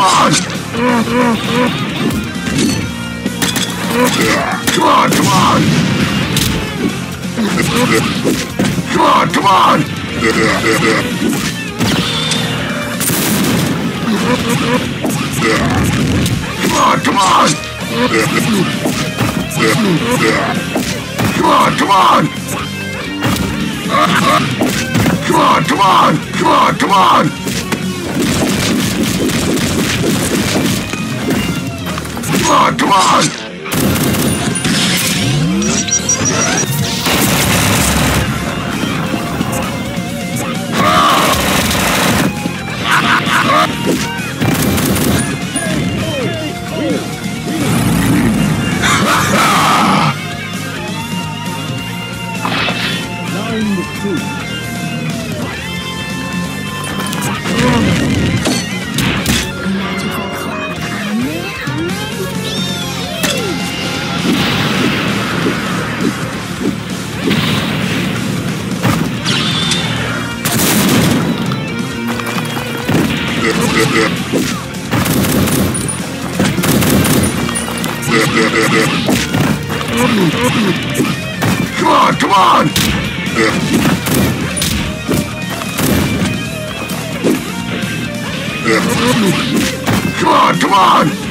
on, on! Come on, come on! Come on, come on! Come on, come on! Come on, come on! Come on, come on! Come on, come on! On, come on! Come on, come on! Come on, come on!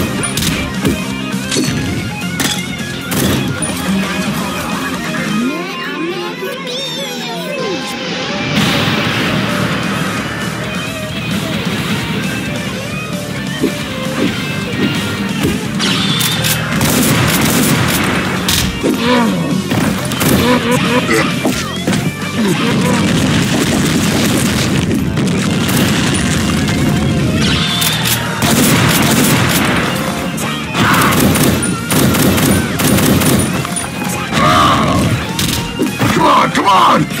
On!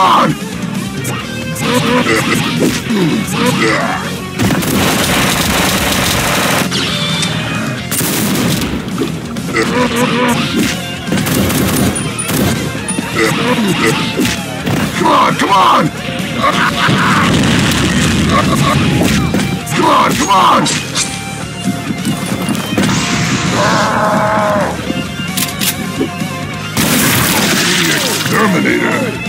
on! Come on, come on! Come on, come on! Terminator!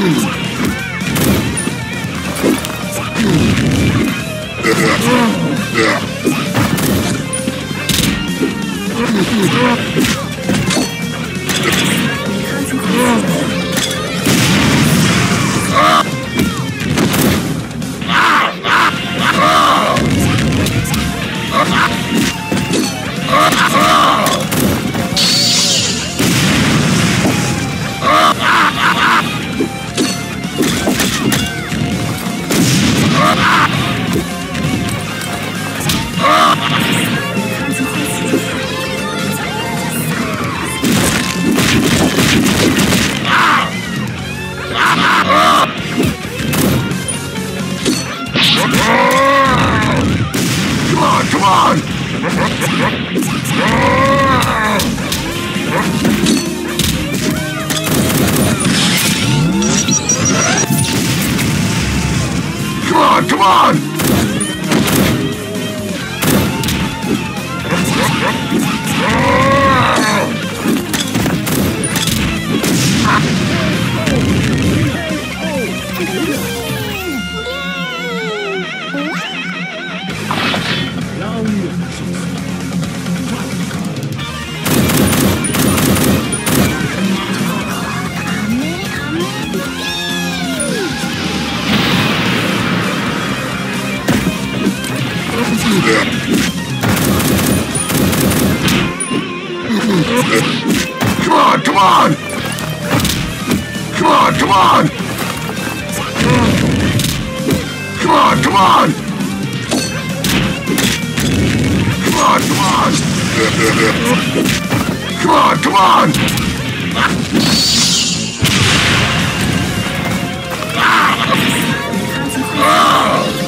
Ooh. Come on, come on! Come on, come on! Come on, come on! Come on, come on! Come on, come on! Come on, come on! Come on,